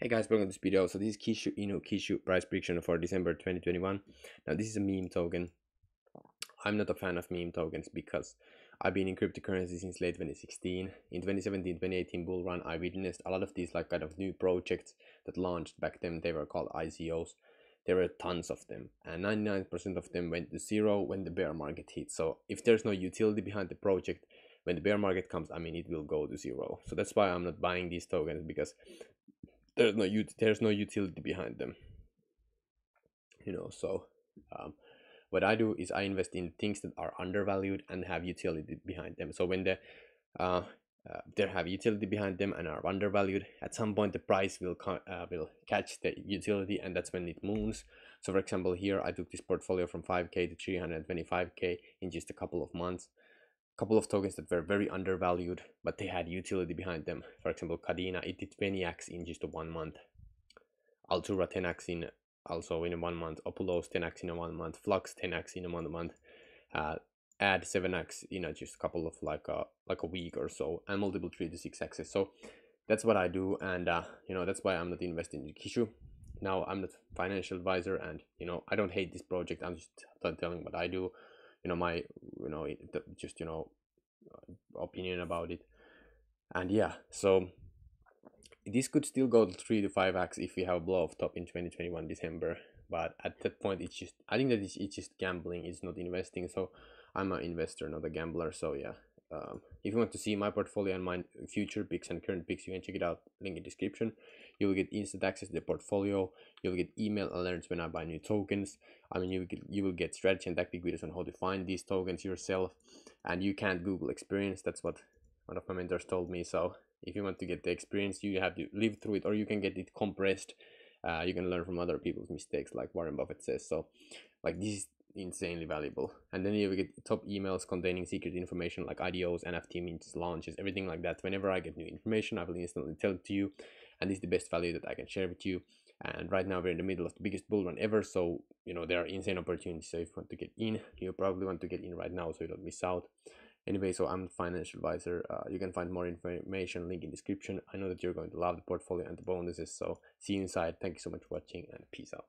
Hey guys, welcome to this video. So this is Kishu Inu Kishu price prediction for December 2021. Now this is a meme token. I'm not a fan of meme tokens because I've been in cryptocurrency since late 2016. In 2017-2018 bull run, I witnessed a lot of these like kind of new projects that launched back then. They were called ICOs. There were tons of them, and 99% of them went to zero when the bear market hit. So if there's no utility behind the project, when the bear market comes, I mean, it will go to zero. So that's why I'm not buying these tokens because there's no there's no utility behind them. You know so um, what i do is i invest in things that are undervalued and have utility behind them. So when the uh, uh, they have utility behind them and are undervalued at some point the price will uh, will catch the utility and that's when it moves. So for example here i took this portfolio from 5k to 325k in just a couple of months couple of tokens that were very undervalued, but they had utility behind them. For example, Kadena, it did 20x in just one month. Altura 10x in also in one month. Opulous 10x in one month. Flux 10x in one month. Uh, add 7x in a just a couple of like a like a week or so, and multiple 3 to 6x's. So that's what I do, and uh, you know that's why I'm not investing in Kishu. Now I'm not financial advisor, and you know I don't hate this project. I'm just telling what I do you know my you know just you know uh, opinion about it. And yeah so this could still go to 3 to 5x if we have a blow off top in 2021 december but at that point it's just i think that it's, it's just gambling it's not investing. So i'm an investor not a gambler so yeah um, if you want to see my portfolio and my future picks and current picks you can check it out link in description. You will get instant access to the portfolio. You'll get email alerts when i buy new tokens. I mean you will get, you will get strategy and tactic videos on how to find these tokens yourself. And you can't google experience. That's what one of my mentors told me. So if you want to get the experience you have to live through it or you can get it compressed. Uh, you can learn from other people's mistakes like warren buffett says. So like this is insanely valuable. And then you get top emails containing secret information like IDOs, NFT mints, launches, everything like that. Whenever I get new information, I will instantly tell it to you. And this is the best value that I can share with you. And right now we're in the middle of the biggest bull run ever. So, you know, there are insane opportunities. So if you want to get in, you probably want to get in right now so you don't miss out. Anyway, so I'm the financial advisor. Uh, you can find more information, link in description. I know that you're going to love the portfolio and the bonuses. So see you inside. Thank you so much for watching and peace out.